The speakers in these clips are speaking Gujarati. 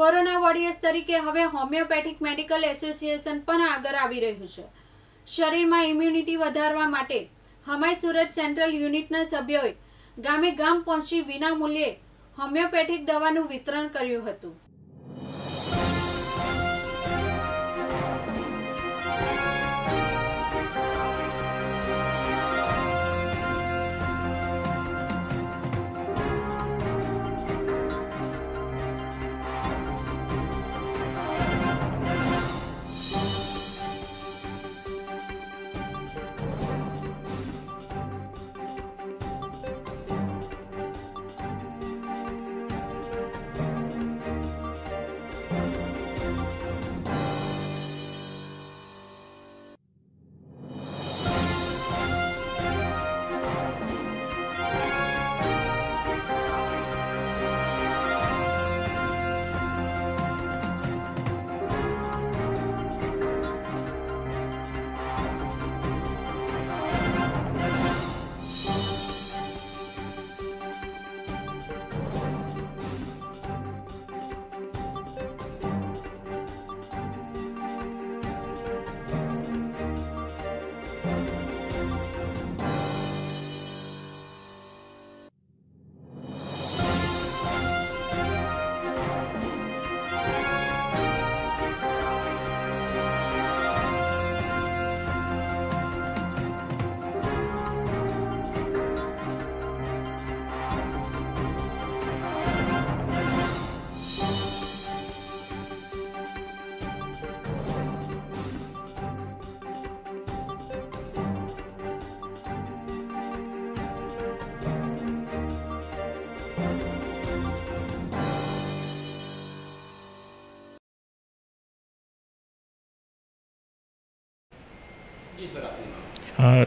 કોરોના વોરિયર્સ તરીકે હવે હોમિયોપેથિક મેડિકલ એસોસિએશન પણ આગળ આવી રહ્યું છે. શરીરમાં ઇમ્યુનિટી વધારવા માટે હમાય સુરત સેન્ટ્રલ યુનિટના સભ્યોએ ગામે ગામ પહોંચી વિના મૂલ્યે હોમિયોપેથિક દવાનું વિતરણ કર્યું હતું.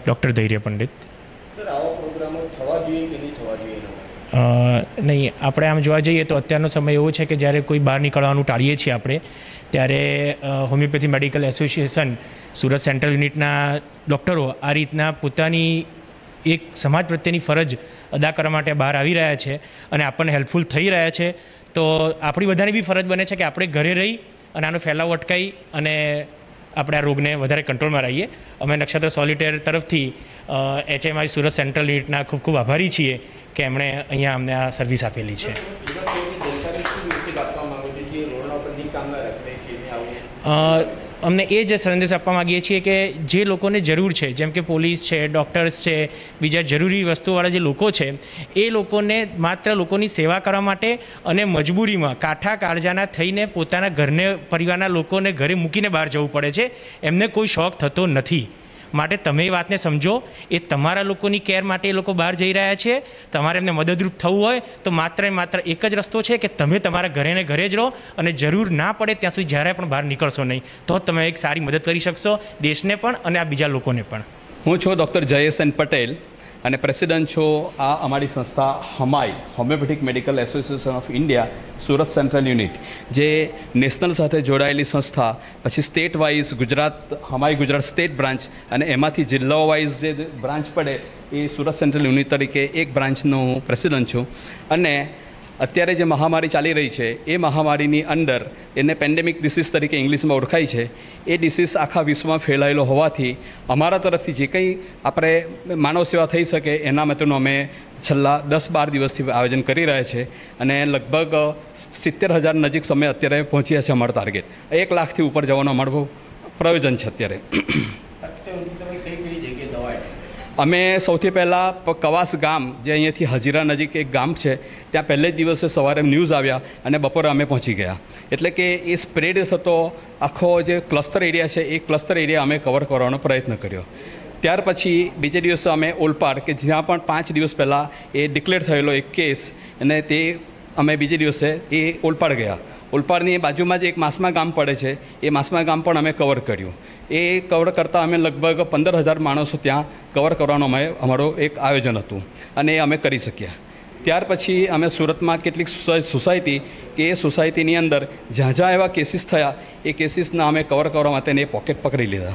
ડૉક્ટર ધૈર્ય પંડિત. નહીં આપણે આમ જોવા જઈએ તો અત્યારનો સમય એવો છે કે જ્યારે કોઈ બહાર નીકળવાનું ટાળીએ છીએ આપણે ત્યારે homeopathy medical association Surat central યુનિટના ડૉક્ટરો આ રીતના પોતાની એક સમાજ પ્રત્યેની ફરજ અદા કરવા માટે બહાર આવી રહ્યા છે અને આપણને હેલ્પફુલ થઈ રહ્યા છે. તો આપણી બધાની બી ફરજ બને છે કે આપણે ઘરે રહી અને આનો ફેલાવો અટકાવી અને આપણે આ રોગને વધારે કંટ્રોલમાં રહીએ. અમે નક્ષત્ર સોલિટેર તરફથી એચએમઆઈ સુરત સેન્ટ્રલ યુનિટના ખૂબ ખૂબ આભારી છીએ કે એમણે અહીંયા અમને આ સર્વિસ આપેલી છે સુરત શહેરની જનતાને શું મેસેજ આપવા માંગો છો જે રોડના ઉપર નહીં કામ ના રાખે છે એને આવું અ, અમને એ જ સંદેશ આપવા માગીએ છીએ કે જે લોકોને જરૂર છે, જેમ કે પોલીસ છે, ડૉક્ટર્સ છે, બીજા જરૂરી વસ્તુવાળા જે લોકો છે, એ લોકોને માત્ર લોકોની સેવા કરવા માટે અને મજબૂરીમાં કાંઠા કાળજાના થઈને પોતાના ઘરને, પરિવારના લોકોને ઘરે મૂકીને બહાર જવું પડે છે. એમને કોઈ શોખ થતો નથી. માટે તમે એ વાતને સમજો, એ તમારા લોકોની કેર માટે એ લોકો બહાર જઈ રહ્યા છે. તમારે એમને મદદરૂપ થવું હોય તો માત્ર એ માત્ર એક જ રસ્તો છે કે તમે તમારા ઘરે ને ઘરે જ રહો અને જરૂર ના પડે ત્યાં સુધી જ્યારે પણ બહાર નીકળશો નહીં, તો તમે એક સારી મદદ કરી શકશો દેશને પણ અને આ બીજા લોકોને પણ. હું છું ડૉક્ટર જયેશ પટેલ. અને પ્રેસિડન્ટ છો આ અમારી સંસ્થા HMAI homeopathic medical association of India Surat central unit જે નેશનલ સાથે જોડાયેલી સંસ્થા, પછી state wise Gujarat HMAI Gujarat state branch અને એમાંથી જિલ્લાઓ વાઇઝ જે બ્રાન્ચ પડે એ સુરત સેન્ટ્રલ યુનિટ તરીકે એક બ્રાન્ચનો હું પ્રેસિડન્ટ છું. અને અત્યારે જે મહામારી ચાલી રહી છે, એ મહામારીની અંદર એને પેન્ડેમિક ડિસીઝ તરીકે ઇંગ્લિશમાં ઓળખાય છે, એ ડિસીઝ આખા વિશ્વમાં ફેલાયેલો હોવાથી અમારા તરફથી જે કંઈ આપણે માનવ સેવા થઈ શકે, એના માટેનું અમે છેલ્લા દસ બાર દિવસથી આયોજન કરી રહ્યા છે અને લગભગ સિત્તેર હજાર નજીક સમય અત્યારે પહોંચ્યા છે અમારો ટાર્ગેટ એક લાખથી ઉપર જવાનો અમારો પ્રયોજન છે અત્યારે અત્યાર સુધી તમે કઈ કઈ જગ્યાએ દવા આપી? અમે સૌથી પહેલાં કવાસ ગામ, જે અહીંયાથી હજીરા નજીક એક ગામ છે, ત્યાં પહેલે જ દિવસે સવારે ન્યૂઝ આવ્યા અને બપોરે અમે પહોંચી ગયા. એટલે કે એ સ્પ્રેડ થતો આખો જે ક્લસ્ટર એરિયા છે, એ ક્લસ્ટર એરિયા અમે કવર કરવાનો પ્રયત્ન કર્યો. ત્યાર પછી બીજે દિવસે અમે ઓલપાડ કે જ્યાં પણ પાંચ દિવસ પહેલાં એ ડિક્લેર થયેલો એક કેસ, અને તે અમે બીજે દિવસે એ ઓલપાડ ગયા. ઓલપાડની બાજુમાં જ એક માસમા ગામ પડે છે. એ માસમા ગામ પણ અમે કવર કર્યું. એ કવર કરતાં અમે લગભગ પંદર હજાર માણસો ત્યાં કવર કરવાનો અમે, અમારો એક આયોજન હતું અને એ અમે કરી શક્યા. ત્યાર પછી અમે સુરતમાં કેટલીક સોસાય- સોસાયટી કે એ સોસાયટીની અંદર જ્યાં જ્યાં એવા કેસીસ થયા, એ કેસીસના અમે કવર કરવા માટે એ પોકેટ પકડી લીધા.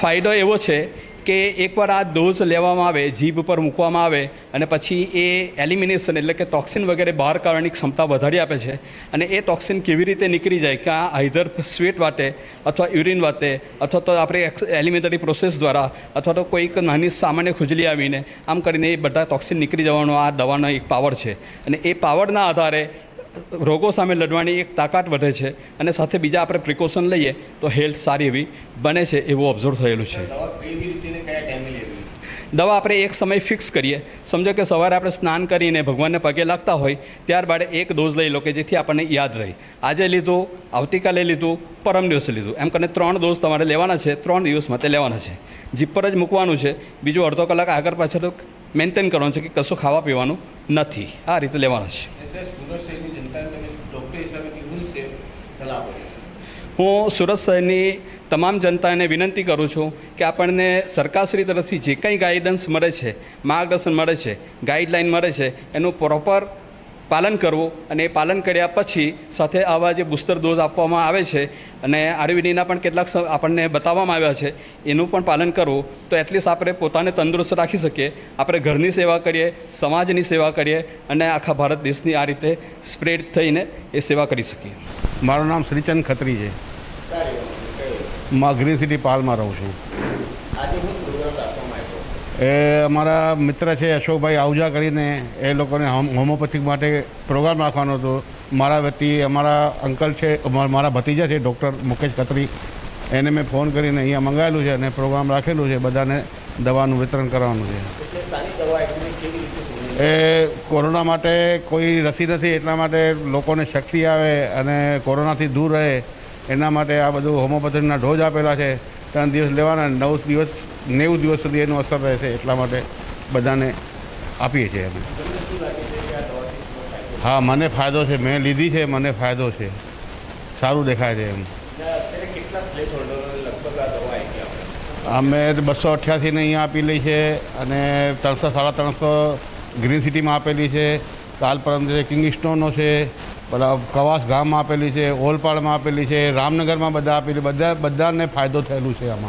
ફાયદો એવો છે કે એકવાર આ ડોઝ લેવામાં આવે, જીભ ઉપર મૂકવામાં આવે અને પછી એ એલિમિનેશન એટલે કે ટોક્સિન વગેરે બહાર કાઢવાની ક્ષમતા વધારી આપે છે અને એ ટોક્સિન કેવી રીતે નીકળી જાય, કે આ આઈધર સ્વેટ વાટે અથવા યુરિન વાટે અથવા તો આપણે એલિમેન્ટરી પ્રોસેસ દ્વારા અથવા તો કોઈક નાની સામાન્ય ખુજલી આવીને આમ કરીને એ બધા ટોક્સિન નીકળી જવાનો આ દવાનો એક પાવર છે. અને એ પાવરના આધારે રોગો સામે લડવાની એક તાકાત વધે છે અને સાથે બીજા આપણે પ્રિકોશન લઈએ તો હેલ્થ સારી એવી બને છે એવું ઓબ્ઝર્વ થયેલું છે. દવા આપણે એક સમય ફિક્સ કરીએ. સમજો કે સવારે આપણે સ્નાન કરીને ભગવાનને પગે લાગતા હોય ત્યારબાદ એક ડોઝ લઈ લો કે જેથી આપણને યાદ રહે. આજે લીધું આવતીકાલે લીધું પરમ દિવસે લીધું. એમ કરીને ત્રણ ડોઝ તમારે લેવાના છે ત્રણ દિવસ માટે લેવાના છે. જીપ પર જ મૂકવાનું છે. બીજું અડધો કલાક આગળ પાછળ મેન્ટેન કરવાનું છે કે કશું ખાવા પીવાનું નથી. આ રીતે લેવાના છે. હું સુરત શહેરની તમામ જનતાને વિનંતી કરું છું કે આપણને સરકારશ્રી તરફથી જે કંઈ ગાઈડન્સ મળે છે, માર્ગદર્શન મળે છે ગાઈડલાઈન મળે છે, એનું પ્રોપર પાલન કરવું અને એ પાલન કર્યા પછી સાથે આવા જે બુસ્ટર ડોઝ આપવામાં આવે છે અને આયુર્વેદિકના પણ કેટલાક આપણને બતાવવામાં આવ્યા છે એનું પણ પાલન કરવું તો એટલીસ્ટ આપણે પોતાને તંદુરસ્ત રાખી શકીએ આપણે ઘરની સેવા કરીએ સમાજની સેવા કરીએ અને આખા ભારત દેશની આ રીતે સ્પ્રેડ થઈને એ સેવા કરી શકીએ. મારું નામ શ્રીચંદ ખત્રી છે. માં ગ્રીન સિટી પાલમાં રહું છું આજે હું પ્રોગ્રામ રાખવામાં આવ્યો એ અમારા મિત્ર છે અશોકભાઈ આહુજા કરીને એ લોકોને હોમ- હોમિયોપેથિક માટે પ્રોગ્રામ રાખવાનો હતો. મારા વતી અમારા અંકલ છે મારા ભતીજા છે, ડૉક્ટર મુકેશ ખત્રી એને મેં ફોન કરીને અહીંયા મંગાવેલું છે અને પ્રોગ્રામ રાખેલું છે, બધાને દવાનું વિતરણ કરવાનું છે? એ કોરોના માટે કોઈ રસી નથી, એટલા માટે લોકોને શક્તિ આવે અને કોરોનાથી દૂર રહે. એના માટે આ બધું હોમિયોપેથિકના ડોઝ આપેલા છે. ત્રણ દિવસ લેવાના, નવ દિવસ નેવું દિવસ સુધી એનું અસર રહેશે એટલા માટે બધાને આપીએ છીએ અમે. હા, મને ફાયદો છે, મેં લીધી છે, મને ફાયદો છે. સારું દેખાય છે એમ. અમે બસો અઠ્યાસીને અહીંયા આપેલી છે અને ત્રણસો, સાડા ત્રણસો ગ્રીન સિટીમાં આપેલી છે. કાલ પરમ દિવસે કિંગ સ્ટોનનો છે, બધા કવાસ ગામમાં આપેલી છે, ઓલપાડમાં આપેલી છે, રામનગરમાં બધા આપેલી બધા, બધાને ફાયદો થયેલું છે આમાં.